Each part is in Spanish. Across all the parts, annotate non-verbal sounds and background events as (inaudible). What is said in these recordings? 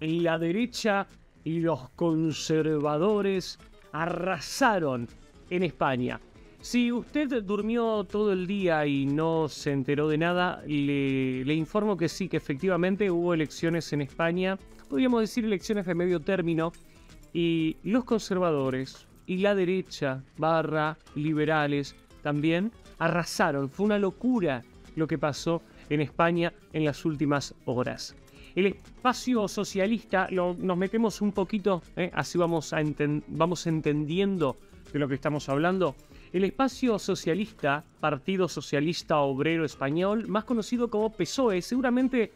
la derecha y los conservadores arrasaron en España. Si usted durmió todo el día y no se enteró de nada, le, informo que sí, que efectivamente hubo elecciones en España, podríamos decir elecciones de medio término, y los conservadores y la derecha barra liberales también arrasaron. Fue una locura lo que pasó en España en las últimas horas. El espacio socialista, nos metemos un poquito, ¿eh? así vamos, a vamos entendiendo de lo que estamos hablando. El espacio socialista, Partido Socialista Obrero Español, más conocido como PSOE, seguramente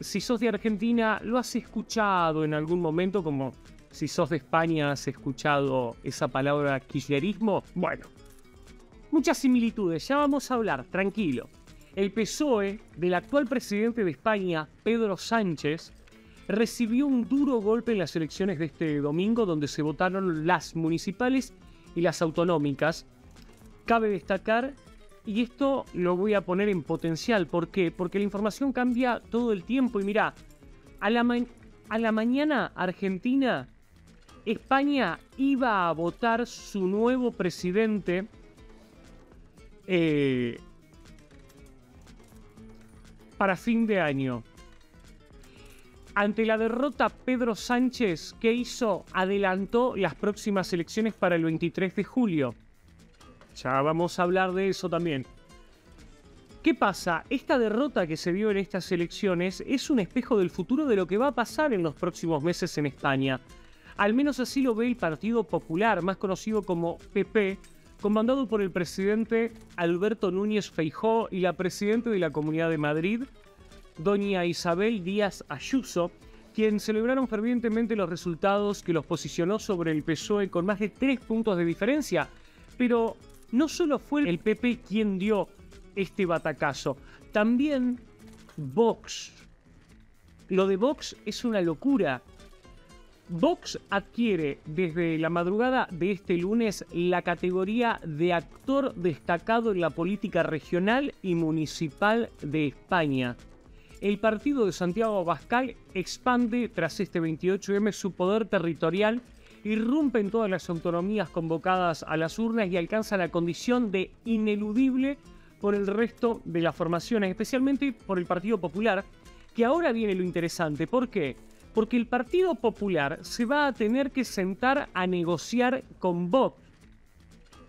si sos de Argentina lo has escuchado en algún momento, como si sos de España has escuchado esa palabra kirchnerismo. Bueno, muchas similitudes, ya vamos a hablar, tranquilo el PSOE del actual presidente de España, Pedro Sánchez, recibió un duro golpe en las elecciones de este domingo donde se votaron las municipales y las autonómicas. Cabe destacar, y esto lo voy a poner en potencial, ¿por qué? Porque la información cambia todo el tiempo y mira, a la, a la mañana Argentina, España iba a votar su nuevo presidente eh, para fin de año. Ante la derrota, Pedro Sánchez, ¿qué hizo? Adelantó las próximas elecciones para el 23 de julio. Ya vamos a hablar de eso también. ¿Qué pasa? Esta derrota que se vio en estas elecciones es un espejo del futuro de lo que va a pasar en los próximos meses en España. Al menos así lo ve el Partido Popular, más conocido como PP, comandado por el presidente Alberto Núñez Feijó y la presidenta de la Comunidad de Madrid, doña Isabel Díaz Ayuso, quien celebraron fervientemente los resultados que los posicionó sobre el PSOE con más de tres puntos de diferencia. Pero no solo fue el PP quien dio este batacazo, también Vox. Lo de Vox es una locura. Vox adquiere desde la madrugada de este lunes la categoría de actor destacado en la política regional y municipal de España. El partido de Santiago Abascal expande tras este 28M su poder territorial, irrumpe en todas las autonomías convocadas a las urnas y alcanza la condición de ineludible por el resto de las formaciones, especialmente por el Partido Popular, que ahora viene lo interesante. ¿Por qué? Porque el Partido Popular se va a tener que sentar a negociar con Vox.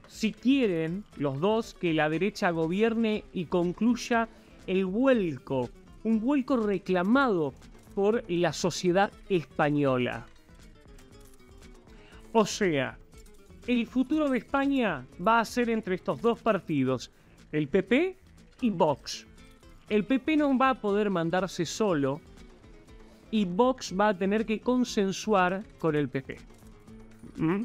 Si quieren los dos que la derecha gobierne y concluya el vuelco, un vuelco reclamado por la sociedad española. O sea, el futuro de España va a ser entre estos dos partidos, el PP y Vox. El PP no va a poder mandarse solo y Vox va a tener que consensuar con el PP. ¿Mm?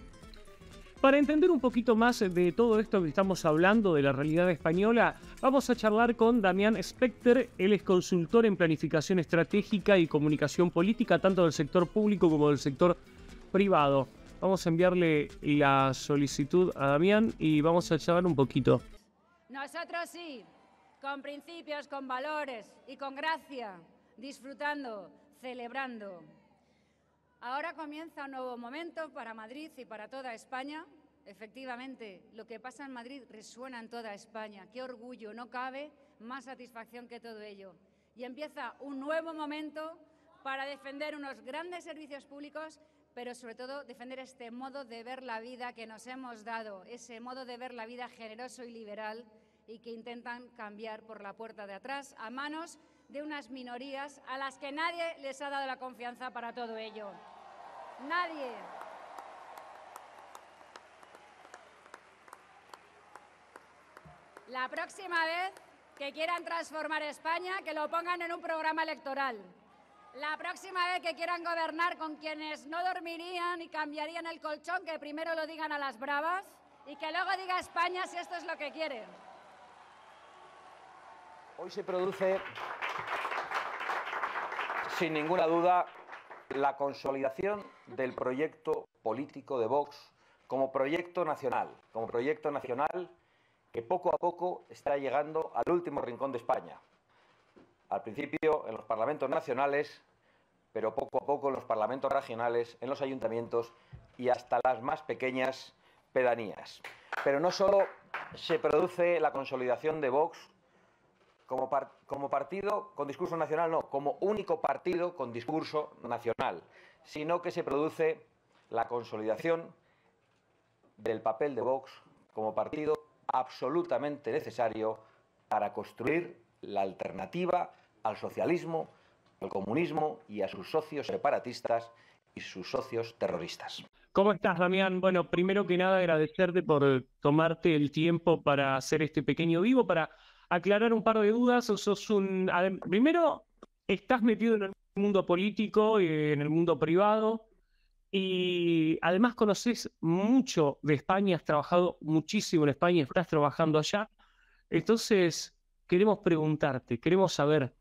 Para entender un poquito más de todo esto que estamos hablando de la realidad española, vamos a charlar con Damián Specter. Él es consultor en planificación estratégica y comunicación política, tanto del sector público como del sector privado. Vamos a enviarle la solicitud a Damián y vamos a charlar un poquito. Nosotros sí, con principios, con valores y con gracia, disfrutando celebrando. Ahora comienza un nuevo momento para Madrid y para toda España. Efectivamente, lo que pasa en Madrid resuena en toda España. Qué orgullo, no cabe más satisfacción que todo ello. Y empieza un nuevo momento para defender unos grandes servicios públicos, pero sobre todo defender este modo de ver la vida que nos hemos dado, ese modo de ver la vida generoso y liberal y que intentan cambiar por la puerta de atrás a manos de unas minorías a las que nadie les ha dado la confianza para todo ello. Nadie. La próxima vez que quieran transformar España, que lo pongan en un programa electoral. La próxima vez que quieran gobernar con quienes no dormirían y cambiarían el colchón, que primero lo digan a las bravas y que luego diga España si esto es lo que quieren. Hoy se produce, sin ninguna duda, la consolidación del proyecto político de Vox como proyecto nacional, como proyecto nacional que poco a poco está llegando al último rincón de España. Al principio, en los parlamentos nacionales, pero poco a poco en los parlamentos regionales, en los ayuntamientos y hasta las más pequeñas pedanías. Pero no solo se produce la consolidación de Vox como, partido con discurso nacional, no, como único partido con discurso nacional, sino que se produce la consolidación del papel de Vox como partido absolutamente necesario para construir la alternativa al socialismo, al comunismo y a sus socios separatistas y sus socios terroristas. ¿Cómo estás, Damián? Bueno, primero que nada agradecerte por tomarte el tiempo para hacer este pequeño vivo, para aclarar un par de dudas. Sos un... Primero, estás metido en el mundo político, y en el mundo privado, y además conoces mucho de España, has trabajado muchísimo en España, estás trabajando allá. Entonces, queremos preguntarte, queremos saber.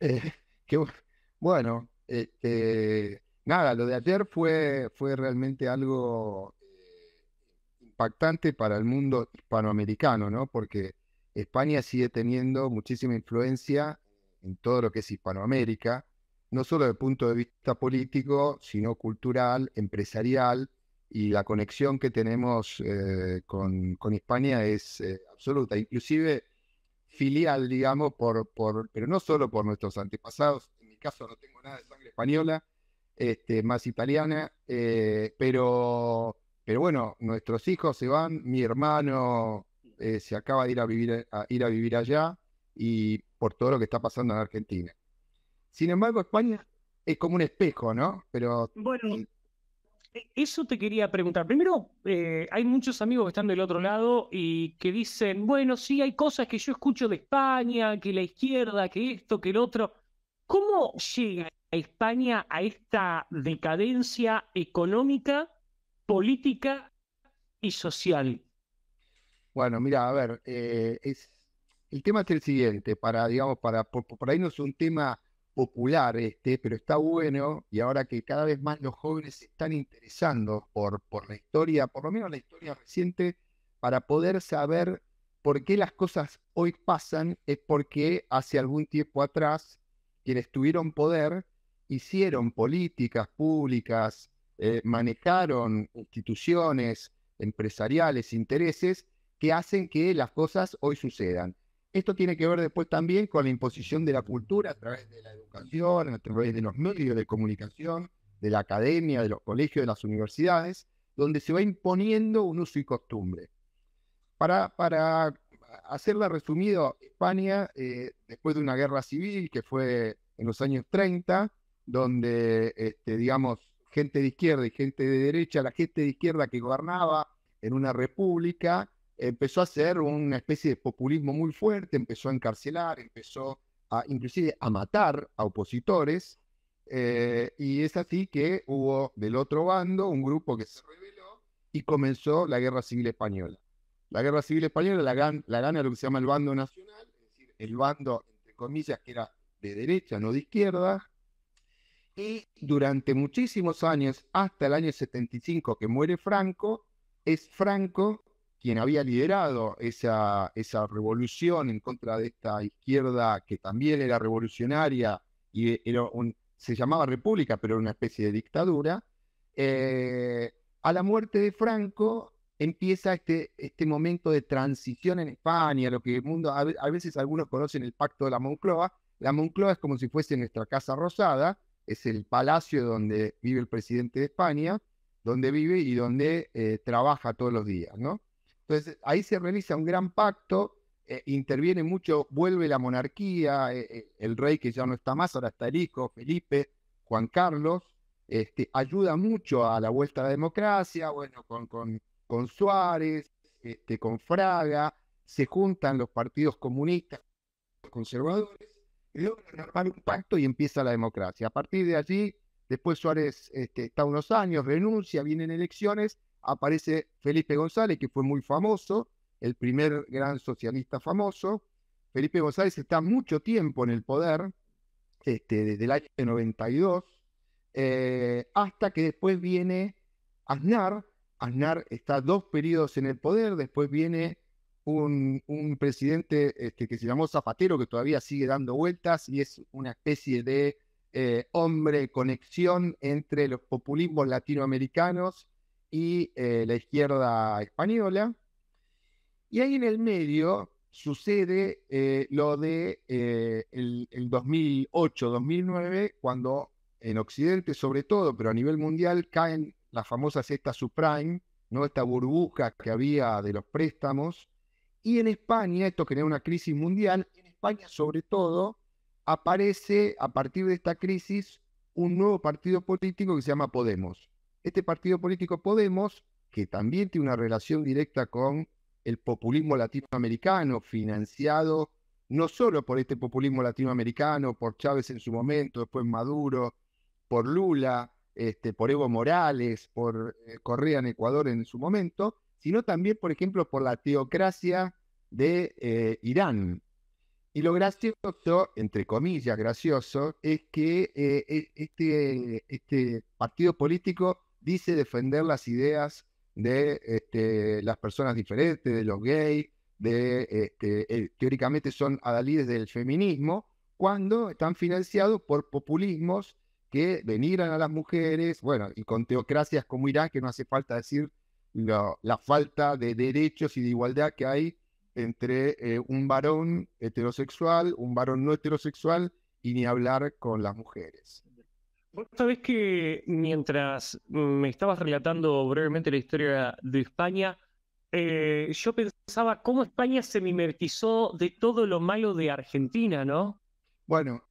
Eh, bueno, este, nada, lo de ayer fue, fue realmente algo eh, impactante para el mundo hispanoamericano, ¿no? Porque España sigue teniendo muchísima influencia en todo lo que es Hispanoamérica no solo desde el punto de vista político, sino cultural, empresarial, y la conexión que tenemos eh, con, con, España es eh, absoluta, inclusive filial, digamos, por, por, pero no solo por nuestros antepasados, en mi caso no tengo nada de sangre española, este, más italiana, eh, pero, pero bueno, nuestros hijos se van, mi hermano se acaba de ir a vivir, a ir a vivir allá y por todo lo que está pasando en Argentina. Sin embargo, España es como un espejo, ¿no? Pero. Bueno, e, eso te quería preguntar. Primero, eh, hay muchos amigos que están del otro lado y que dicen, bueno, sí, hay cosas que yo escucho de España, que la izquierda, que esto, que el otro. ¿Cómo llega España a esta decadencia económica, política y social? Bueno, mira, a ver, eh, es, el tema es el siguiente, para, digamos, para, por, por ahí no es un tema popular este, pero está bueno y ahora que cada vez más los jóvenes se están interesando por, por la historia, por lo menos la historia reciente, para poder saber por qué las cosas hoy pasan, es porque hace algún tiempo atrás quienes tuvieron poder hicieron políticas públicas, eh, manejaron instituciones empresariales, intereses que hacen que las cosas hoy sucedan. Esto tiene que ver después también con la imposición de la cultura a través de la educación, a través de los medios de comunicación, de la academia, de los colegios, de las universidades, donde se va imponiendo un uso y costumbre. Para, para hacerla resumido, España, eh, después de una guerra civil que fue en los años 30, donde, este, digamos, gente de izquierda y gente de derecha, la gente de izquierda que gobernaba en una república, empezó a hacer una especie de populismo muy fuerte, empezó a encarcelar, empezó a inclusive a matar a opositores, eh, y es así que hubo del otro bando un grupo que se rebeló y comenzó la Guerra Civil Española. La Guerra Civil Española la, gana lo que se llama el bando nacional, es decir, el bando, entre comillas, que era de derecha, no de izquierda, y durante muchísimos años, hasta el año 75 que muere Franco, es Franco quien había liderado esa, esa revolución en contra de esta izquierda que también era revolucionaria y era se llamaba república, pero era una especie de dictadura, eh, a la muerte de Franco empieza este, este momento de transición en España, lo que el mundo, a, veces algunos conocen el pacto de la Moncloa. La Moncloa es como si fuese nuestra Casa Rosada, es el palacio donde vive el presidente de España, donde vive y donde eh, trabaja todos los días, ¿no? Entonces, ahí se realiza un gran pacto, eh, interviene mucho, vuelve la monarquía, eh, el rey que ya no está más, ahora está el hijo, Felipe, Juan Carlos, este, ayuda mucho a la vuelta a la democracia, bueno, con, con, con Suárez, este, con Fraga, se juntan los partidos comunistas, conservadores, y logran armar un pacto y empieza la democracia. A partir de allí, después Suárez este, está unos años, renuncia, vienen elecciones, aparece Felipe González, que fue muy famoso, el primer gran socialista famoso. Felipe González está mucho tiempo en el poder, este, desde el año 92, eh, hasta que después viene Aznar. Aznar está dos periodos en el poder, después viene un, presidente este, que se llamó Zapatero, que todavía sigue dando vueltas y es una especie de eh, hombre conexión entre los populismos latinoamericanos y eh, la izquierda española. Y ahí en el medio sucede eh, lo de el, el 2008-2009, cuando en Occidente sobre todo, pero a nivel mundial, caen las famosas estas subprime, ¿no? esta burbuja que había de los préstamos. Y en España, esto genera una crisis mundial, en España sobre todo aparece a partir de esta crisis un nuevo partido político que se llama Podemos. Este partido político Podemos, que también tiene una relación directa con el populismo latinoamericano, financiado no solo por este populismo latinoamericano, por Chávez en su momento, después Maduro, por Lula, este, por Evo Morales, por eh, Correa en Ecuador en su momento, sino también, por ejemplo, por la teocracia de eh, Irán. Y lo gracioso, entre comillas, gracioso, es que eh, e, este, este, partido político dice defender las ideas de este, las personas diferentes, de los gays, de este, teóricamente son adalides del feminismo, cuando están financiados por populismos que denigran a las mujeres, bueno, y con teocracias como Irán, que no hace falta decir la falta de derechos y de igualdad que hay entre eh, un varón heterosexual, un varón no heterosexual, y ni hablar con las mujeres. Vos sabés que mientras me estabas relatando brevemente la historia de España, eh, yo pensaba cómo España se mimetizó de todo lo malo de Argentina, ¿no? Bueno,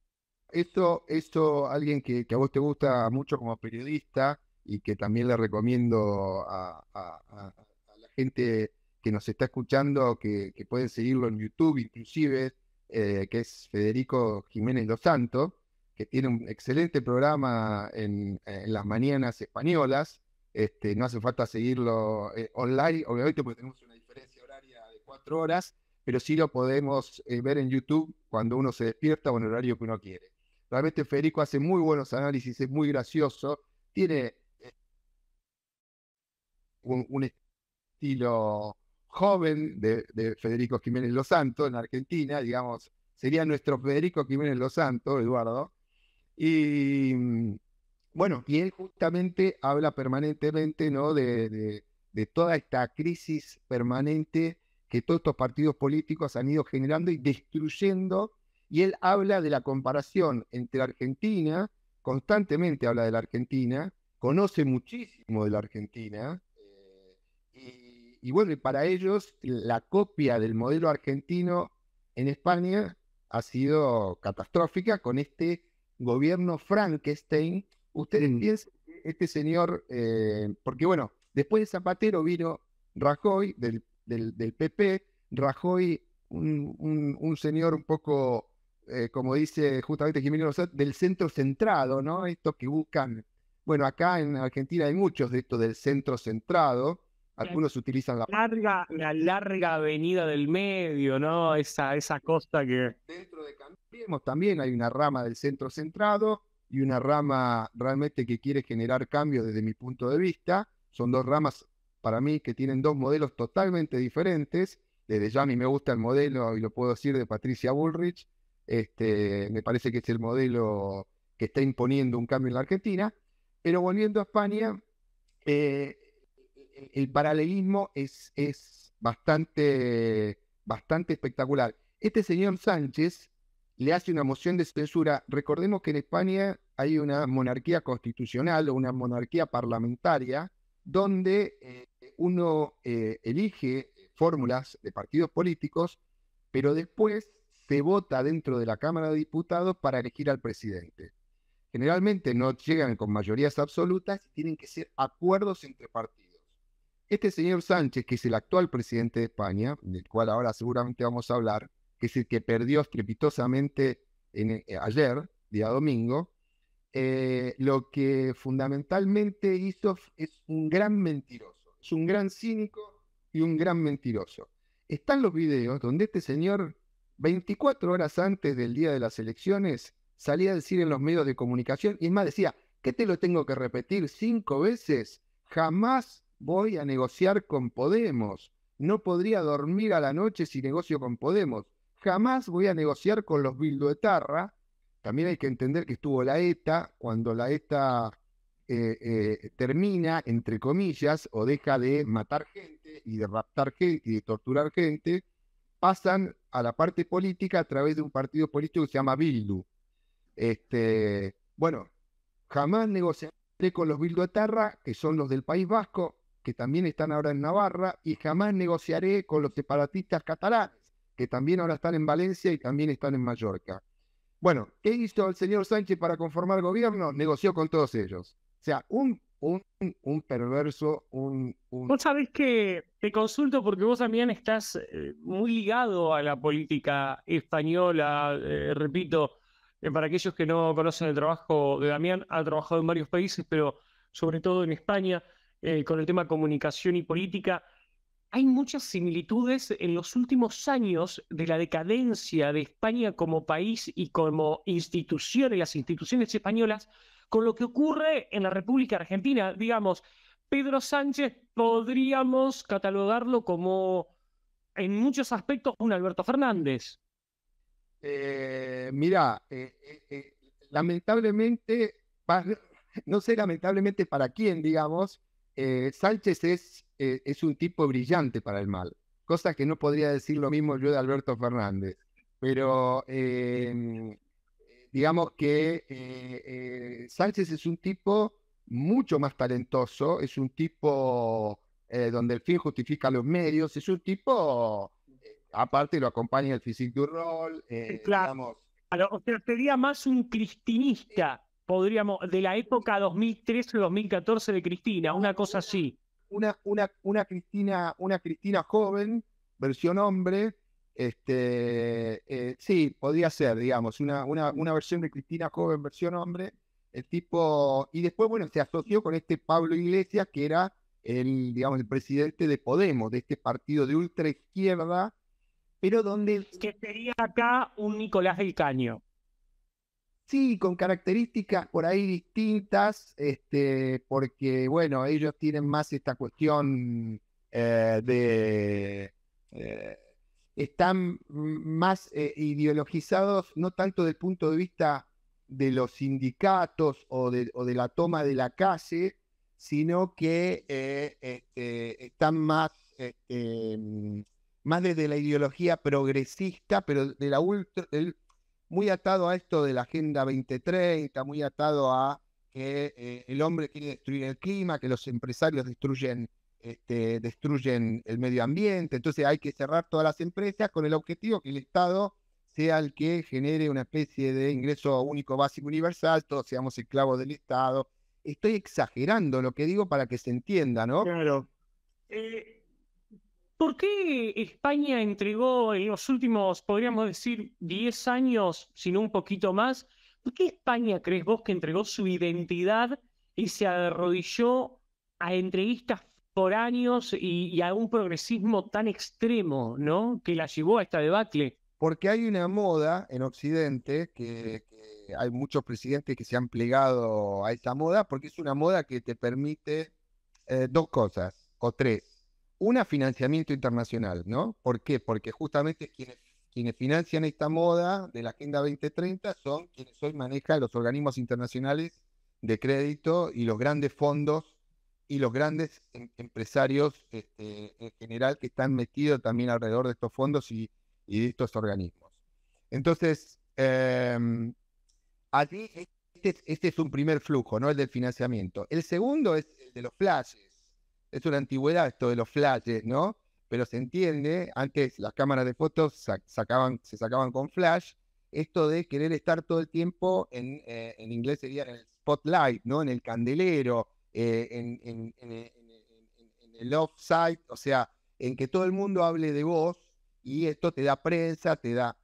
esto, esto alguien que, a vos te gusta mucho como periodista y que también le recomiendo a, la gente que nos está escuchando, que, pueden seguirlo en YouTube inclusive, eh, que es Federico Jiménez Los Santos, que tiene un excelente programa en, las mañanas españolas. Este, no hace falta seguirlo eh, online, obviamente porque tenemos una diferencia horaria de cuatro horas, pero sí lo podemos eh, ver en YouTube cuando uno se despierta o en el horario que uno quiere. Realmente Federico hace muy buenos análisis, es muy gracioso, tiene un, estilo joven de, Federico Jiménez Los Santos en Argentina, digamos, sería nuestro Federico Jiménez Los Santos, Eduardo. Y mm, bueno, y él justamente habla permanentemente ¿no? de, de toda esta crisis permanente que todos estos partidos políticos han ido generando y destruyendo y él habla de la comparación entre Argentina, constantemente habla de la Argentina, conoce muchísimo de la Argentina, y, bueno, para ellos la copia del modelo argentino en España ha sido catastrófica con este gobierno Frankenstein. Ustedes mm. piensan este señor, eh, porque bueno, después de Zapatero vino Rajoy del, del, PP, Rajoy, un, señor un poco eh, como dice justamente Jiménez del centro centrado, ¿no? Estos que buscan, bueno, acá en Argentina hay muchos de estos del centro centrado, algunos utilizan la larga, la larga avenida del medio, ¿no? Esa, esa costa que... Dentro de Cambiemos también hay una rama del centro centrado y una rama realmente que quiere generar cambios desde mi punto de vista. Son dos ramas para mí que tienen dos modelos totalmente diferentes. Desde ya a mí me gusta el modelo, y lo puedo decir, de Patricia Bullrich, este, me parece que es el modelo que está imponiendo un cambio en la Argentina. Pero volviendo a España, eh, el paralelismo es, es bastante, bastante espectacular. Este señor Sánchez le hace una moción de censura. Recordemos que en España hay una monarquía constitucional o una monarquía parlamentaria donde eh, uno eh, elige fórmulas de partidos políticos, pero después se vota dentro de la Cámara de Diputados para elegir al presidente. Generalmente no llegan con mayorías absolutas y tienen que ser acuerdos entre partidos. Este señor Sánchez, que es el actual presidente de España, del cual ahora seguramente vamos a hablar, que es el que perdió estrepitosamente eh, ayer, día domingo, eh, lo que fundamentalmente hizo es un gran mentiroso, es un gran cínico y un gran mentiroso. Están los videos donde este señor 24 horas antes del día de las elecciones, salía a decir en los medios de comunicación, y más decía, ¿qué te lo tengo que repetir cinco veces? Jamás voy a negociar con Podemos. no podría dormir a la noche si negocio con Podemos. Jamás voy a negociar con los Bildoetarra. También hay que entender que estuvo la ETA, cuando la ETA eh, eh, termina, entre comillas, o deja de matar gente y de raptar gente y de torturar gente, pasan a la parte política a través de un partido político que se llama Bildu. Este, bueno, jamás negociaré con los Bildoetarra, que son los del País Vasco, que también están ahora en Navarra, y jamás negociaré con los separatistas catalanes, que también ahora están en Valencia y también están en Mallorca. Bueno, ¿qué hizo el señor Sánchez para conformar gobierno? Negoció con todos ellos. O sea, un, un, un perverso, un, un... Vos sabés que te consulto porque vos también estás eh, muy ligado a la política española, eh, repito, eh, para aquellos que no conocen el trabajo de Damián, ha trabajado en varios países, pero sobre todo en España, con el tema comunicación y política. Hay muchas similitudes en los últimos años de la decadencia de España como país y como institución, las instituciones españolas, con lo que ocurre en la República Argentina. Digamos, Pedro Sánchez podríamos catalogarlo como, en muchos aspectos, un Alberto Fernández. Eh, mira, eh, eh, lamentablemente, (laughs) no sé lamentablemente para quién, digamos, Sánchez es, es un tipo brillante para el mal, cosa que no podría decir lo mismo yo de Alberto Fernández, pero em, digamos que Sánchez es un tipo mucho más talentoso, es un tipo donde el fin justifica los medios, es un tipo aparte lo acompaña el physique du rol. Eh, claro. o sea, sería más un cristinista, podríamos, de la época 2013-2014 de Cristina, una cosa así. Una, una, una, Cristina, una Cristina joven, versión hombre. Este, eh, sí, podría ser, digamos, una, una, una versión de Cristina joven, versión hombre. El tipo, y después, bueno, se asoció con este Pablo Iglesias, que era el, digamos, el presidente de Podemos, de este partido de ultra izquierda, pero donde... Que sería acá un Nicolás del Caño. Sí, con características por ahí distintas, este, porque, bueno, ellos tienen más esta cuestión eh, de... Eh, están más eh, ideologizados, no tanto desde el punto de vista de los sindicatos o de, o de la toma de la calle, sino que este, están más este, más desde la ideología progresista, pero de la ultra, muy atado a esto de la Agenda 2030, muy atado a que eh, el hombre quiere destruir el clima, que los empresarios destruyen, este, destruyen el medio ambiente, entonces hay que cerrar todas las empresas con el objetivo que el Estado sea el que genere una especie de ingreso único básico universal, todos seamos esclavos del Estado. Estoy exagerando lo que digo para que se entienda, ¿no? Claro. Eh, ¿Por qué España entregó en los últimos, podríamos decir, 10 años, sino un poquito más? ¿Por qué España crees vos que entregó su identidad y se arrodilló a entrevistas por años y, a un progresismo tan extremo, ¿no? Que la llevó a esta debacle. Porque hay una moda en Occidente que, hay muchos presidentes que se han plegado a esa moda, porque es una moda que te permite eh, dos cosas, o tres una, financiamiento internacional, ¿no? ¿Por qué? Porque justamente quienes, financian esta moda de la Agenda 2030 son quienes hoy manejan los organismos internacionales de crédito y los grandes fondos y los grandes em, empresarios este, en general que están metidos también alrededor de estos fondos y, de estos organismos. Entonces, em, allí este, este, es un primer flujo, ¿no? El del financiamiento. El segundo es el de los flashes es una antigüedad esto de los flashes, ¿no? Pero se entiende, antes las cámaras de fotos sacaban, se sacaban con flash, esto de querer estar todo el tiempo, en, eh, en inglés sería en el spotlight, ¿no? En el candelero, eh, en, en, en, el offside, o sea, en que todo el mundo hable de vos y esto te da prensa, te da...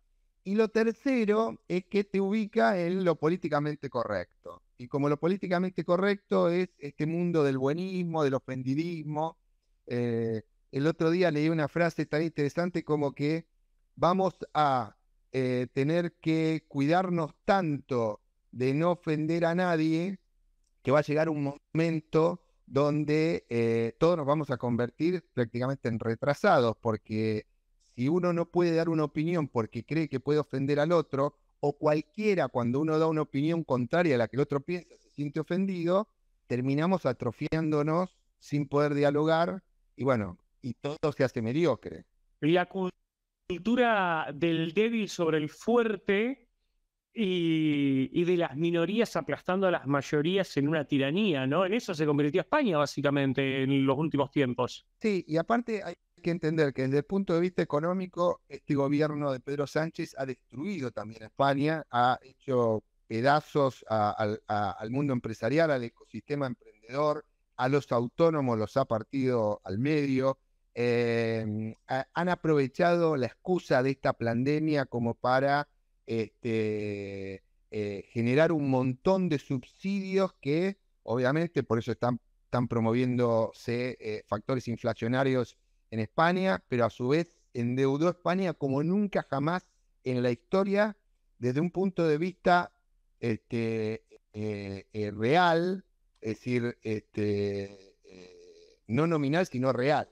Y lo tercero es que te ubica en lo políticamente correcto. Y como lo políticamente correcto es este mundo del buenismo, del ofendidismo, eh, el otro día leí una frase tan interesante como que vamos a eh, tener que cuidarnos tanto de no ofender a nadie que va a llegar un momento donde eh, todos nos vamos a convertir prácticamente en retrasados, porque si uno no puede dar una opinión porque cree que puede ofender al otro, o cualquiera cuando uno da una opinión contraria a la que el otro piensa se siente ofendido, terminamos atrofiándonos sin poder dialogar y bueno, y todo se hace mediocre. La cultura del débil sobre el fuerte y, de las minorías aplastando a las mayorías en una tiranía, ¿no? En eso se convirtió España básicamente en los últimos tiempos. Sí, y aparte hay que entender que desde el punto de vista económico, este gobierno de Pedro Sánchez ha destruido también a España, ha hecho pedazos al mundo empresarial, al ecosistema emprendedor, a los autónomos los ha partido al medio. Em, han aprovechado la excusa de esta pandemia como para este, eh, generar un montón de subsidios que obviamente por eso están, están promoviéndose eh, factores inflacionarios en España, pero a su vez endeudó a España como nunca jamás en la historia desde un punto de vista este, eh, real, es decir, este, no nominal, sino real.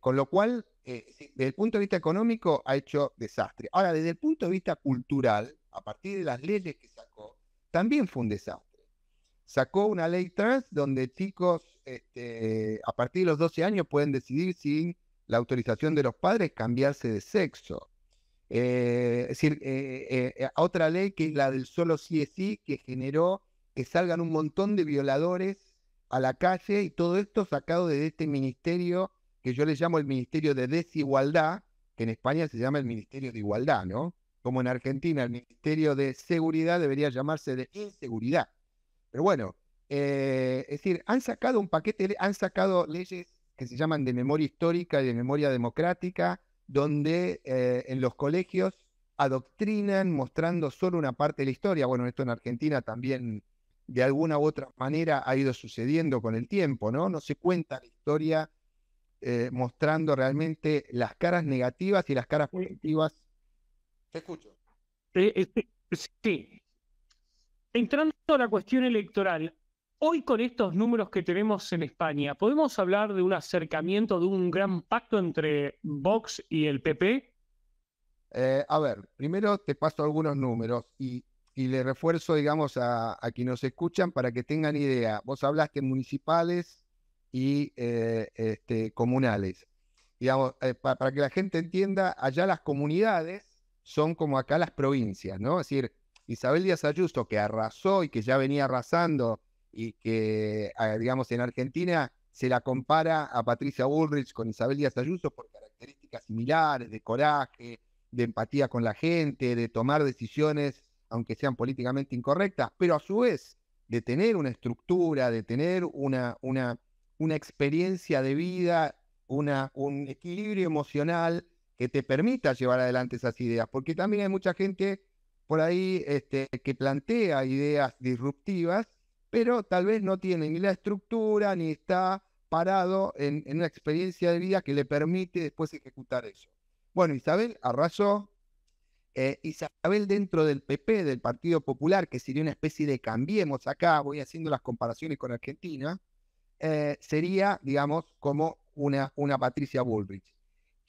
con lo cual, eh, desde el punto de vista económico ha hecho desastre. Ahora, desde el punto de vista cultural, a partir de las leyes que sacó, también fue un desastre. Sacó una ley trans donde chicos este, a partir de los 12 años pueden decidir sin la autorización de los padres cambiarse de sexo. Eh, es decir, eh, otra ley que es la del solo sí es sí, que generó que salgan un montón de violadores a la calle y todo esto sacado de este ministerio que yo le llamo el Ministerio de Desigualdad, que en España se llama el Ministerio de Igualdad, ¿no? Como en Argentina el Ministerio de Seguridad debería llamarse de Inseguridad. Pero bueno, eh, es decir, han sacado un paquete, han sacado leyes que se llaman de memoria histórica y de memoria democrática, donde eh, en los colegios adoctrinan mostrando solo una parte de la historia. Bueno, esto en Argentina también de alguna u otra manera ha ido sucediendo con el tiempo, ¿no? No se cuenta la historia eh, mostrando realmente las caras negativas y las caras positivas. Te escucho. Este, sí. Entrando a la cuestión electoral, hoy con estos números que tenemos en España, ¿podemos hablar de un acercamiento, de un gran pacto entre Vox y el PP? Eh, a ver, primero te paso algunos números y, le refuerzo, digamos, a, a quienes nos escuchan para que tengan idea. Vos hablaste municipales, y eh, este, comunales. Digamos, eh, para que la gente entienda, allá las comunidades son como acá las provincias, ¿no? Es decir, Isabel Díaz Ayuso, que arrasó y que ya venía arrasando y que, ah, digamos, en Argentina se la compara a Patricia Bullrich con Isabel Díaz Ayuso por características similares, de coraje, de empatía con la gente, de tomar decisiones, aunque sean políticamente incorrectas, pero a su vez de tener una estructura, de tener una, una una experiencia de vida, una, un equilibrio emocional que te permita llevar adelante esas ideas, porque también hay mucha gente por ahí este, que plantea ideas disruptivas, pero tal vez no tiene ni la estructura ni está parado en, una experiencia de vida que le permite después ejecutar eso. Bueno, Isabel arrasó. Eh, Isabel dentro del PP, del Partido Popular, que sería una especie de cambiemos acá, voy haciendo las comparaciones con Argentina, eh, sería, digamos, como una, una Patricia Bullrich.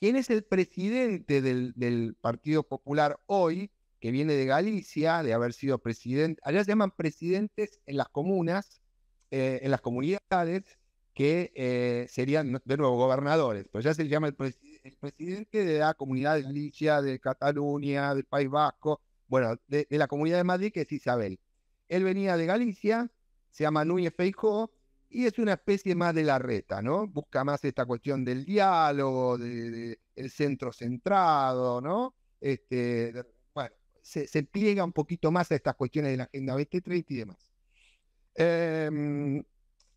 ¿Quién es el presidente del, Partido Popular hoy, que viene de Galicia, de haber sido presidente? Allá se llaman presidentes en las comunas, eh, en las comunidades, que eh, serían de nuevo gobernadores, pero ya se llama el, presidente de la comunidad de Galicia, de Cataluña, del País Vasco, bueno, de, la comunidad de Madrid, que es Isabel. Él venía de Galicia, se llama Núñez Feijóo, y es una especie más de la reta, ¿no? Busca más esta cuestión del diálogo, del de, centro centrado, ¿no? Este, bueno, se, pliega un poquito más a estas cuestiones de la Agenda 2030 y demás. Em,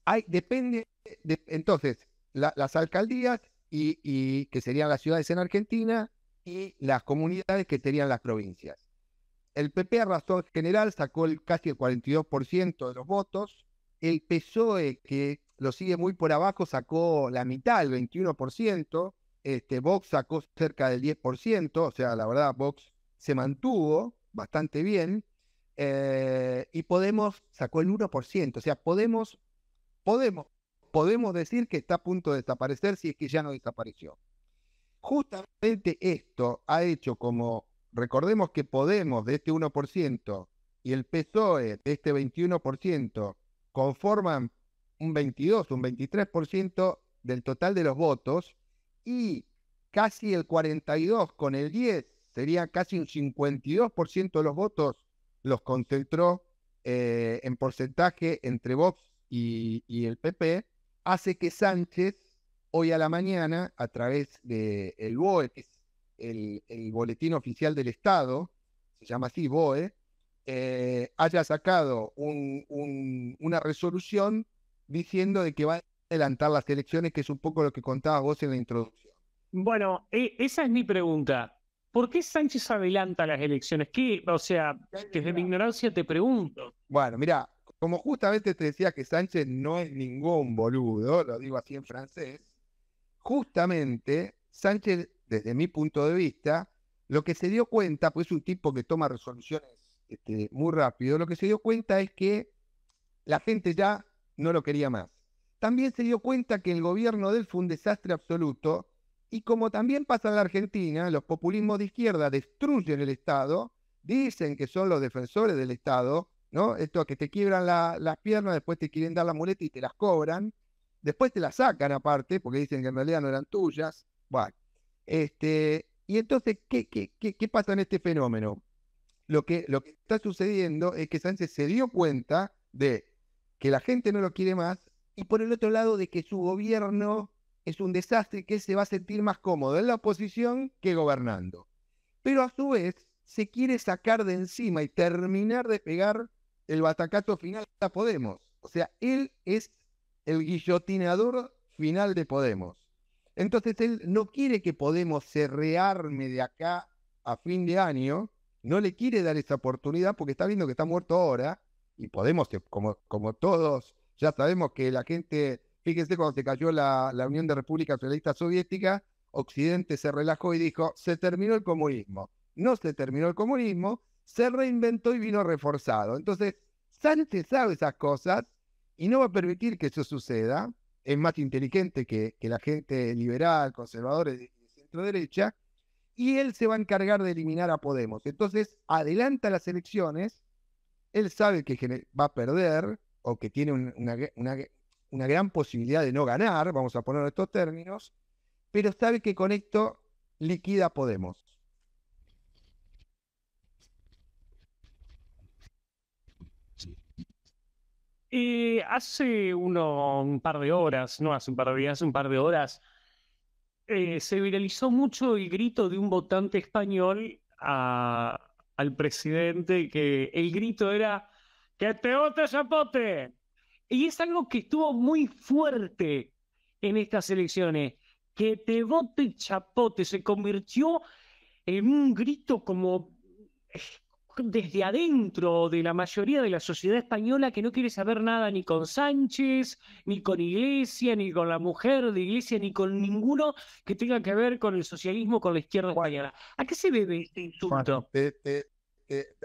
hay, depende, de, entonces, las alcaldías y, y, que serían las ciudades en Argentina y las comunidades que serían las provincias. El PP arrasó en general, sacó casi el 42% de los votos, el PSOE, que lo sigue muy por abajo, sacó la mitad, el 21%. Este, Vox sacó cerca del 10%, o sea, la verdad, Vox se mantuvo bastante bien. Eh, y Podemos sacó el 1%, o sea, Podemos Podemos, podemos decir que está a punto de desaparecer si es que ya no desapareció. Justamente esto ha hecho como, recordemos que Podemos de este 1% y el PSOE de este 21% conforman un 22, un 23% del total de los votos y casi el 42 con el 10, sería casi un 52% de los votos los concentró eh, en porcentaje entre Vox y, el PP, hace que Sánchez hoy a la mañana, a través del el BOE, que es el, boletín oficial del Estado, se llama así BOE, eh, haya sacado una resolución diciendo de que va a adelantar las elecciones, que es un poco lo que contabas vos en la introducción. Bueno, e, esa es mi pregunta. ¿Por qué Sánchez adelanta las elecciones? ¿Qué, o sea, desde mi ignorancia te pregunto. Bueno, mira, como justamente te decía que Sánchez no es ningún boludo, lo digo así en francés, justamente Sánchez, desde mi punto de vista, lo que se dio cuenta, pues es un tipo que toma resoluciones este, muy rápido, lo que se dio cuenta es que la gente ya no lo quería más. También se dio cuenta que el gobierno de él fue un desastre absoluto y como también pasa en la Argentina, los populismos de izquierda destruyen el Estado, dicen que son los defensores del Estado, ¿no? Esto que te quiebran las piernas, después te quieren dar la muleta y te las cobran, después te las sacan aparte, porque dicen que en realidad no eran tuyas. Bueno, este, y entonces, ¿qué, qué, qué, pasa en este fenómeno? Lo que, lo que está sucediendo es que Sánchez se dio cuenta de que la gente no lo quiere más y por el otro lado de que su gobierno es un desastre que se va a sentir más cómodo en la oposición que gobernando. Pero a su vez se quiere sacar de encima y terminar de pegar el batacato final a Podemos. O sea, él es el guillotinador final de Podemos. Entonces él no quiere que Podemos se rearme de acá a fin de año, no le quiere dar esa oportunidad porque está viendo que está muerto ahora y Podemos, como, como todos ya sabemos que la gente Fíjense cuando se cayó la, Unión de Repúblicas Socialistas Soviéticas, Occidente se relajó y dijo, se terminó el comunismo. No se terminó el comunismo, se reinventó y vino reforzado. Entonces, Sánchez sabe esas cosas y no va a permitir que eso suceda. Es más inteligente que, la gente liberal, conservadora y de centro derecha. Y él se va a encargar de eliminar a Podemos. Entonces, adelanta las elecciones. Él sabe que va a perder o que tiene una, una gran posibilidad de no ganar, vamos a poner estos términos, pero sabe que con esto liquida Podemos. Hace uno, un par de horas, no hace un par de días, hace un par de horas, eh, se viralizó mucho el grito de un votante español al presidente, que el grito era, que te vote Zapote, y es algo que estuvo muy fuerte en estas elecciones. Que te vote Chapote se convirtió en un grito como desde adentro de la mayoría de la sociedad española que no quiere saber nada ni con Sánchez, ni con Iglesia, ni con la mujer de Iglesia, ni con ninguno que tenga que ver con el socialismo, con la izquierda española. ¿A qué se debe este insulto?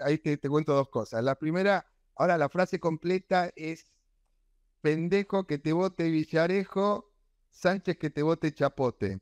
ahí te, te cuento dos cosas. La primera, ahora la frase completa es pendejo que te vote Villarejo, Sánchez que te vote Chapote.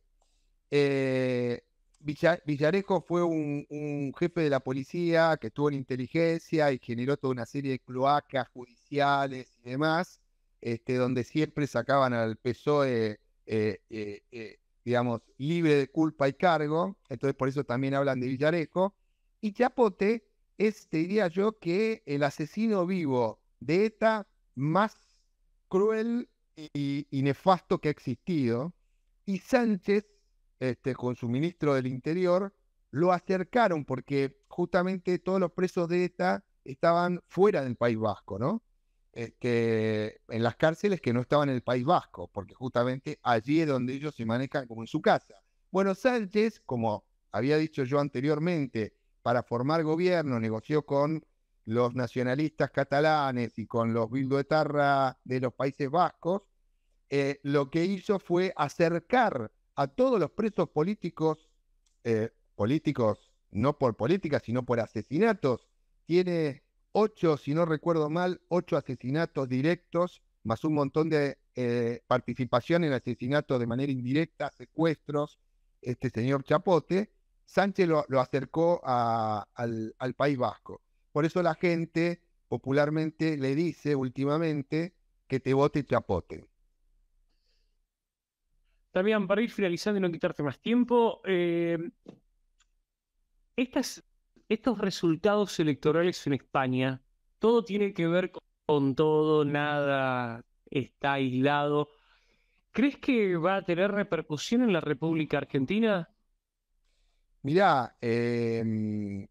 Eh, Villarejo fue un, jefe de la policía que estuvo en inteligencia y generó toda una serie de cloacas judiciales y demás, este, donde siempre sacaban al PSOE, eh, eh, digamos, libre de culpa y cargo. Entonces, por eso también hablan de Villarejo. Y Chapote es, te diría yo, que el asesino vivo de ETA más cruel y, nefasto que ha existido. Y Sánchez, este, con su ministro del Interior, lo acercaron porque justamente todos los presos de ETA estaban fuera del País Vasco, ¿no? Este, en las cárceles que no estaban en el País Vasco, porque justamente allí es donde ellos se manejan como en su casa. Bueno, Sánchez, como había dicho yo anteriormente, para formar gobierno negoció con los nacionalistas catalanes y con los Bilduetarra de los Países Vascos, eh, lo que hizo fue acercar a todos los presos políticos, eh, políticos no por política, sino por asesinatos. Tiene ocho, si no recuerdo mal, ocho asesinatos directos más un montón de eh, participación en asesinatos de manera indirecta, secuestros, este señor Chapote, Sánchez lo, acercó al, País Vasco. Por eso la gente popularmente le dice últimamente que te vote Chapote. También para ir finalizando y no quitarte más tiempo, eh, estos resultados electorales en España, todo tiene que ver con todo, nada está aislado. ¿Crees que va a tener repercusión en la República Argentina? Mirá, em,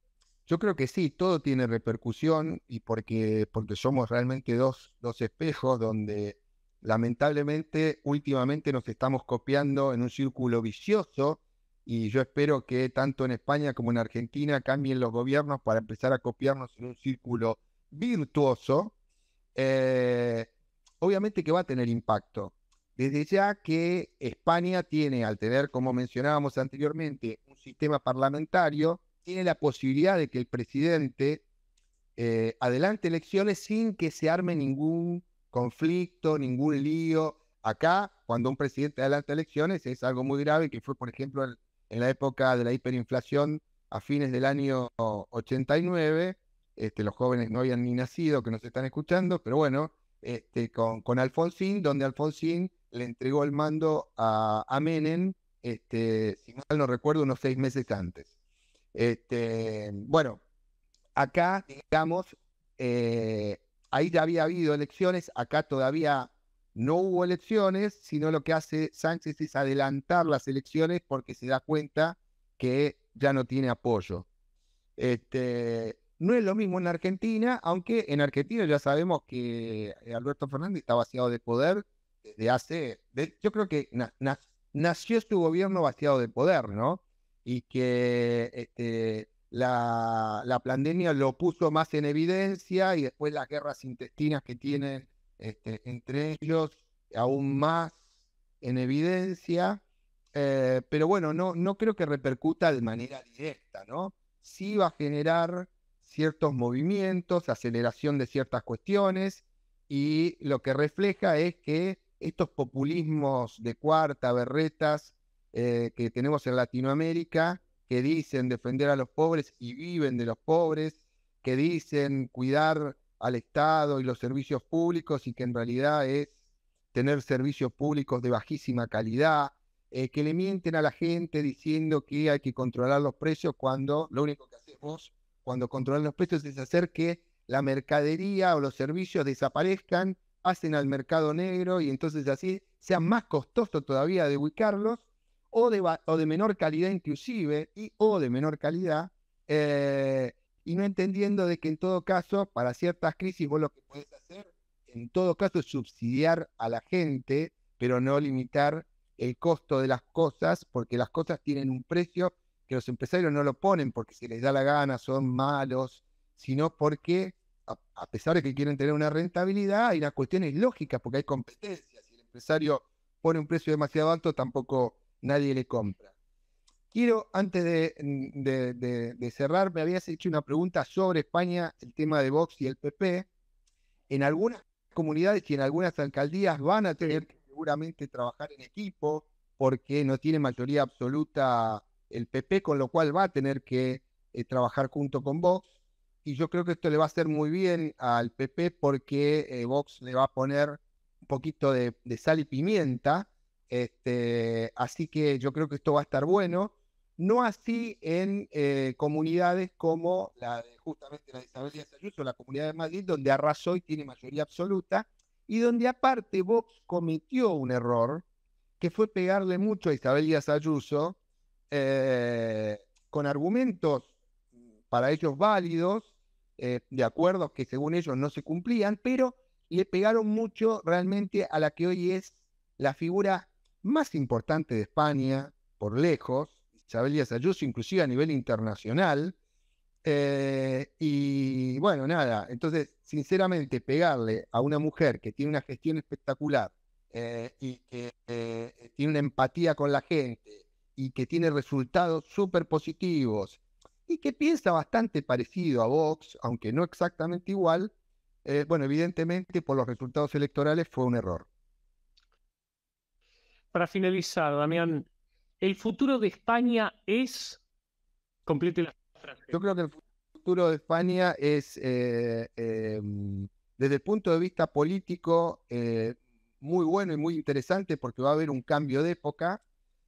yo creo que sí, todo tiene repercusión y porque, porque somos realmente dos, dos espejos donde lamentablemente últimamente nos estamos copiando en un círculo vicioso y yo espero que tanto en España como en Argentina cambien los gobiernos para empezar a copiarnos en un círculo virtuoso. Eh, obviamente que va a tener impacto. Desde ya que España tiene, al tener, como mencionábamos anteriormente, un sistema parlamentario, tiene la posibilidad de que el presidente eh, adelante elecciones sin que se arme ningún conflicto, ningún lío. Acá, cuando un presidente adelanta elecciones, es algo muy grave, que fue, por ejemplo, en, la época de la hiperinflación a fines del año 89. Este, los jóvenes no habían ni nacido, que nos están escuchando, pero bueno, este, con, con, Alfonsín, donde Alfonsín le entregó el mando a, a Menem, este, si mal no recuerdo, unos seis meses antes. Este, bueno, acá, digamos, eh, ahí ya había habido elecciones, acá todavía no hubo elecciones, sino lo que hace Sánchez es adelantar las elecciones porque se da cuenta que ya no tiene apoyo. Este, no es lo mismo en Argentina, aunque en Argentina ya sabemos que Alberto Fernández está vaciado de poder desde hace, yo creo que nació su gobierno vaciado de poder, ¿no? Y que este, la, la, pandemia lo puso más en evidencia y después las guerras intestinas que tienen este, entre ellos aún más en evidencia. Eh, pero bueno, no, no creo que repercuta de manera directa, ¿no? Sí va a generar ciertos movimientos, aceleración de ciertas cuestiones, y lo que refleja es que estos populismos de cuarta, berretas, eh, que tenemos en Latinoamérica, que dicen defender a los pobres y viven de los pobres, que dicen cuidar al Estado y los servicios públicos y que en realidad es tener servicios públicos de bajísima calidad, eh, que le mienten a la gente diciendo que hay que controlar los precios cuando lo único que hacemos cuando controlan los precios es hacer que la mercadería o los servicios desaparezcan, hacen al mercado negro y entonces así sea más costoso todavía de ubicarlos o de, o de menor calidad inclusive y o de menor calidad eh, y no entendiendo de que en todo caso para ciertas crisis vos lo que puedes hacer en todo caso es subsidiar a la gente pero no limitar el costo de las cosas porque las cosas tienen un precio que los empresarios no lo ponen porque si les da la gana, son malos, sino porque, a, pesar de que quieren tener una rentabilidad, hay unas cuestiones lógicas porque hay competencia. Si el empresario pone un precio demasiado alto, tampoco nadie le compra. Quiero, antes de, cerrar, me habías hecho una pregunta sobre España, el tema de Vox y el PP. En algunas comunidades y en algunas alcaldías van a tener que seguramente trabajar en equipo porque no tiene mayoría absoluta el PP, con lo cual va a tener que eh, trabajar junto con Vox. Y yo creo que esto le va a hacer muy bien al PP porque eh, Vox le va a poner un poquito de, sal y pimienta. Este, así que yo creo que esto va a estar bueno. No así en eh, comunidades como la de justamente la de Isabel Díaz Ayuso, la comunidad de Madrid, donde arrasó y tiene mayoría absoluta, y donde aparte Vox cometió un error, que fue pegarle mucho a Isabel Díaz Ayuso, eh, con argumentos para ellos válidos, eh, de acuerdos que según ellos no se cumplían, pero le pegaron mucho realmente a la que hoy es la figura más importante de España, por lejos, Isabel Díaz Ayuso, inclusive a nivel internacional. Eh, y bueno, nada, entonces, sinceramente, pegarle a una mujer que tiene una gestión espectacular y que tiene una empatía con la gente y que tiene resultados súper positivos y que piensa bastante parecido a Vox, aunque no exactamente igual, eh, bueno, evidentemente por los resultados electorales fue un error. Para finalizar, Damián, ¿el futuro de España es... Complete la frase. Yo creo que el futuro de España es, eh, em, desde el punto de vista político, eh, muy bueno y muy interesante porque va a haber un cambio de época.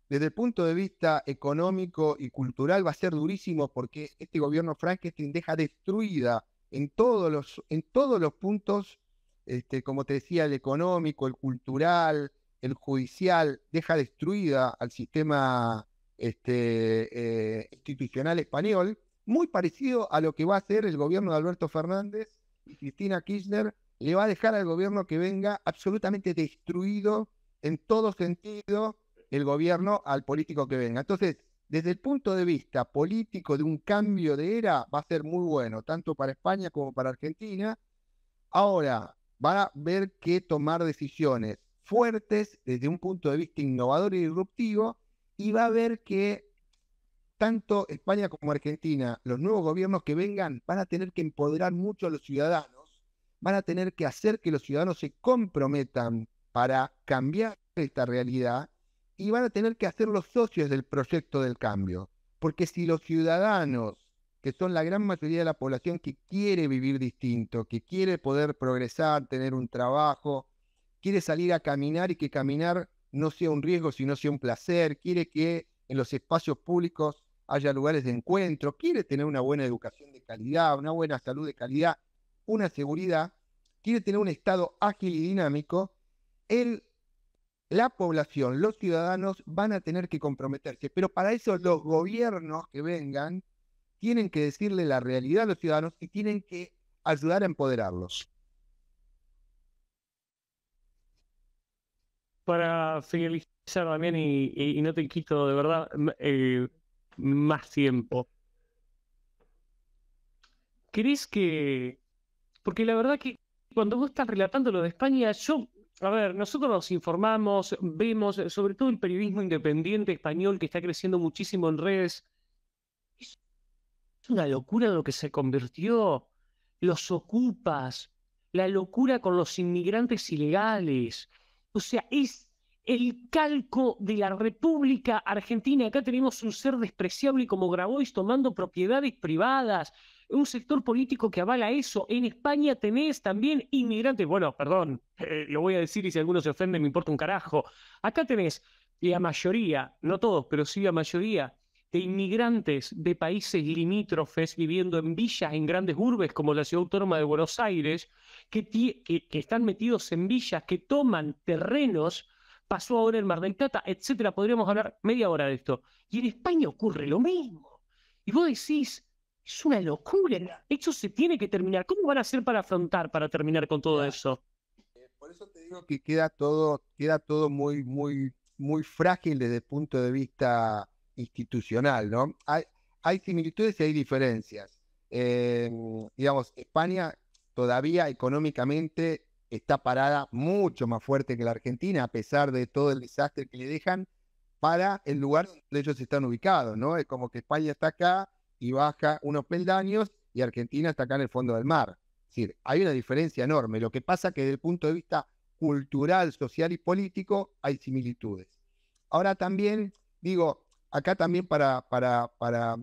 Desde el punto de vista económico y cultural va a ser durísimo porque este gobierno Frankenstein deja destruida en todos los, en todos los puntos, este, como te decía, el económico, el cultural, el judicial, deja destruida al sistema este, eh, institucional español, muy parecido a lo que va a hacer el gobierno de Alberto Fernández y Cristina Kirchner, le va a dejar al gobierno que venga absolutamente destruido en todo sentido el gobierno al político que venga. Entonces, desde el punto de vista político de un cambio de era, va a ser muy bueno, tanto para España como para Argentina. Ahora, van a ver que tomar decisiones fuertes desde un punto de vista innovador y disruptivo, y va a ver que tanto España como Argentina, los nuevos gobiernos que vengan, van a tener que empoderar mucho a los ciudadanos, van a tener que hacer que los ciudadanos se comprometan para cambiar esta realidad y van a tener que hacer los socios del proyecto del cambio. Porque si los ciudadanos, que son la gran mayoría de la población que quiere vivir distinto, que quiere poder progresar, tener un trabajo, quiere salir a caminar y que caminar no sea un riesgo, sino sea un placer, quiere que en los espacios públicos haya lugares de encuentro, quiere tener una buena educación de calidad, una buena salud de calidad, una seguridad, quiere tener un Estado ágil y dinámico, la población, los ciudadanos van a tener que comprometerse, pero para eso los gobiernos que vengan tienen que decirle la realidad a los ciudadanos y tienen que ayudar a empoderarlos. Para finalizar también, y, no te quito de verdad eh, más tiempo, ¿crees que.? Porque la verdad que cuando vos estás relatando lo de España, yo a ver, nosotros nos informamos, vemos, eh, sobre todo el periodismo independiente español que está creciendo muchísimo en redes. Es una locura lo que se convirtió. Los ocupas, la locura con los inmigrantes ilegales. O sea, es el calco de la República Argentina. Acá tenemos un ser despreciable como Grabois tomando propiedades privadas, un sector político que avala eso. En España tenés también inmigrantes, bueno, perdón, eh, lo voy a decir y si alguno se ofende me importa un carajo. Acá tenés la mayoría, no todos, pero sí la mayoría de inmigrantes de países limítrofes viviendo en villas, en grandes urbes como la ciudad autónoma de Buenos Aires, que, que, están metidos en villas, que toman terrenos, pasó ahora en Mar del Plata, etcétera. Podríamos hablar media hora de esto. Y en España ocurre lo mismo. Y vos decís, es una locura. Eso se tiene que terminar. ¿Cómo van a hacer para afrontar, para terminar con todo eso? Eh, por eso te digo que queda todo, queda todo muy, muy, muy frágil desde el punto de vista institucional, ¿no? Hay, similitudes y hay diferencias. Em, digamos, España todavía económicamente está parada mucho más fuerte que la Argentina, a pesar de todo el desastre que le dejan para el lugar donde ellos están ubicados, ¿no? Es como que España está acá, y baja unos peldaños y Argentina está acá en el fondo del mar. Es decir, hay una diferencia enorme. Lo que pasa que desde el punto de vista cultural, social y político hay similitudes. Ahora también, digo, acá también para, para, para,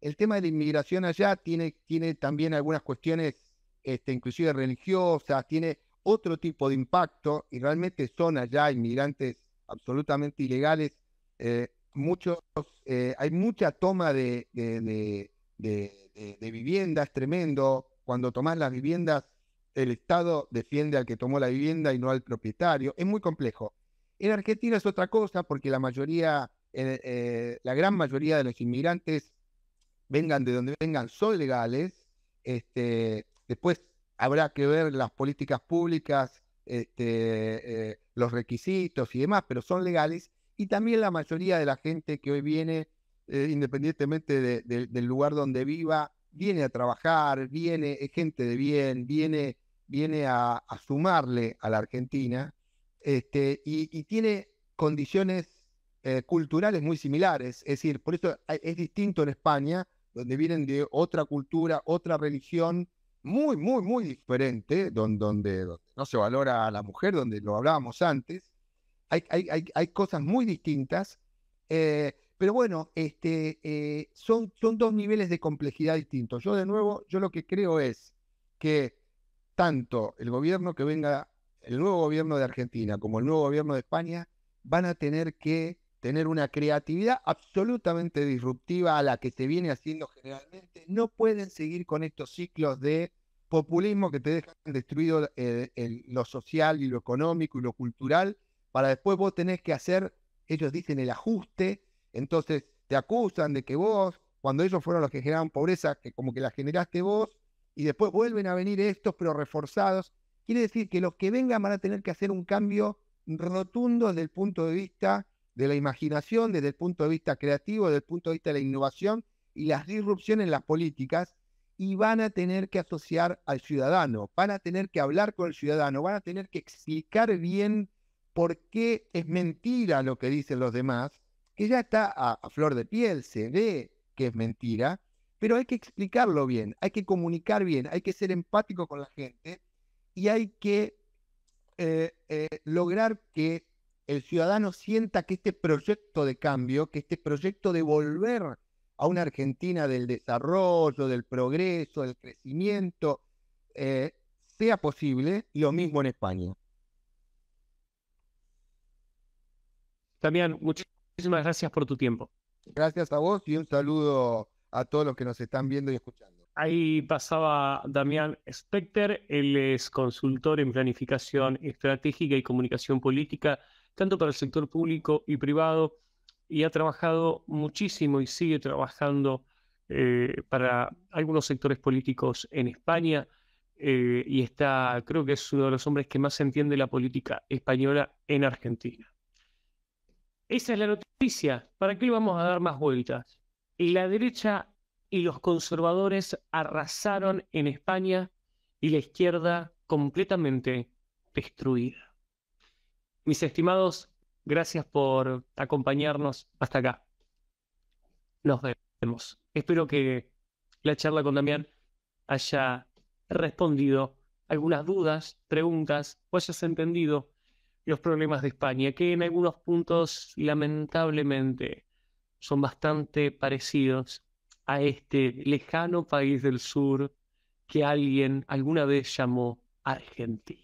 el tema de la inmigración allá tiene, tiene también algunas cuestiones, este, inclusive religiosas, tiene otro tipo de impacto y realmente son allá inmigrantes absolutamente ilegales eh, muchos, eh, hay mucha toma de, de, de, viviendas, tremendo. Cuando tomas las viviendas, el Estado defiende al que tomó la vivienda y no al propietario. Es muy complejo. En Argentina es otra cosa porque la mayoría, eh, eh, la gran mayoría de los inmigrantes, vengan de donde vengan, son legales. Este, después habrá que ver las políticas públicas, este, los requisitos y demás, pero son legales y también la mayoría de la gente que hoy viene, eh, independientemente del lugar donde viva, viene a trabajar, viene, es gente de bien, viene, viene a, sumarle a la Argentina este, y, tiene condiciones eh, culturales muy similares. Es decir, por eso es distinto en España, donde vienen de otra cultura, otra religión, muy, muy, muy diferente, donde, no se valora a la mujer, donde lo hablábamos antes. Hay, hay, hay, cosas muy distintas, eh, pero bueno, este, eh, son, son dos niveles de complejidad distintos. Yo de nuevo, yo lo que creo es que tanto el gobierno que venga, el nuevo gobierno de Argentina como el nuevo gobierno de España, van a tener que tener una creatividad absolutamente disruptiva a la que se viene haciendo generalmente. No pueden seguir con estos ciclos de populismo que te dejan destruido eh, lo social y lo económico y lo cultural, para después vos tenés que hacer, ellos dicen el ajuste, entonces te acusan de que vos, cuando ellos fueron los que generaron pobreza, que como que la generaste vos, y después vuelven a venir estos, pero reforzados. Quiere decir que los que vengan van a tener que hacer un cambio rotundo desde el punto de vista de la imaginación, desde el punto de vista creativo, desde el punto de vista de la innovación y las disrupciones en las políticas, y van a tener que asociar al ciudadano, van a tener que hablar con el ciudadano, van a tener que explicar bien por qué es mentira lo que dicen los demás, que ya está a, flor de piel, se ve que es mentira, pero hay que explicarlo bien, hay que comunicar bien, hay que ser empático con la gente y hay que eh, eh, lograr que el ciudadano sienta que este proyecto de cambio, que este proyecto de volver a una Argentina del desarrollo, del progreso, del crecimiento, eh, sea posible, lo mismo en España. Damián, muchísimas gracias por tu tiempo. Gracias a vos y un saludo a todos los que nos están viendo y escuchando. Ahí pasaba Damián Specter, él es consultor en planificación estratégica y comunicación política tanto para el sector público y privado, y ha trabajado muchísimo y sigue trabajando eh, para algunos sectores políticos en España, eh, y está, creo que es uno de los hombres que más entiende la política española en Argentina. Esa es la noticia. ¿Para qué vamos a dar más vueltas? La derecha y los conservadores arrasaron en España y la izquierda completamente destruida. Mis estimados, gracias por acompañarnos hasta acá. Nos vemos. Espero que la charla con Damián haya respondido algunas dudas, preguntas, o hayas entendido los problemas de España, que en algunos puntos lamentablemente son bastante parecidos a este lejano país del sur que alguien alguna vez llamó Argentina.